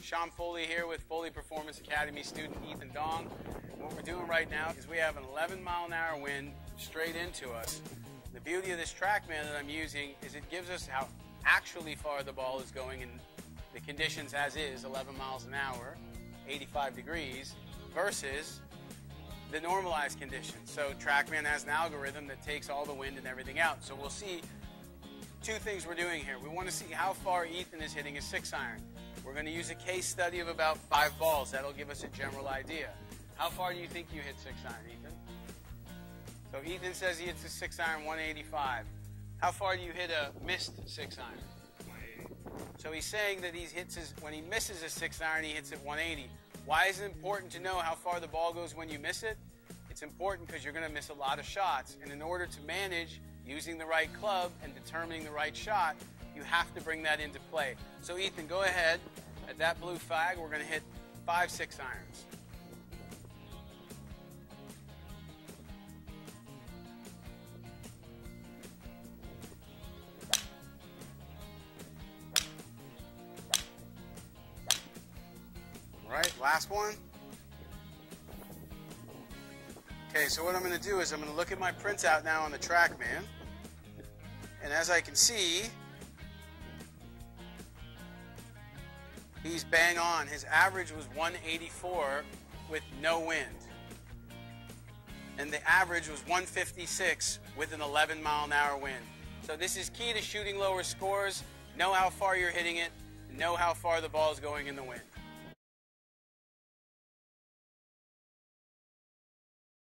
Sean Foley here with Foley Performance Academy student Ethan Dong. What we're doing right now is we have an 11 mile an hour wind straight into us. The beauty of this TrackMan that I'm using is it gives us how actually far the ball is going in the conditions as is, 11 miles an hour, 85 degrees, versus the normalized conditions. So TrackMan has an algorithm that takes all the wind and everything out. So we'll see two things we're doing here. We want to see how far Ethan is hitting a six iron. We're going to use a case study of about five balls. That'll give us a general idea. How far do you think you hit six iron, Ethan? So Ethan says he hits a six iron 185. How far do you hit a missed six iron? So he's saying that he hits his when he misses a six iron, he hits it 180. Why is it important to know how far the ball goes when you miss it? It's important because you're going to miss a lot of shots, and in order to manage using the right club and determining the right shot, you have to bring that into play. So Ethan, go ahead. At that blue flag, we're going to hit five six irons. All right, last one. Okay, so what I'm going to do is I'm going to look at my printout now on the TrackMan. And as I can see, he's bang on. His average was 184 with no wind. And the average was 156 with an 11 mile an hour wind. So this is key to shooting lower scores. Know how far you're hitting it. Know how far the ball is going in the wind.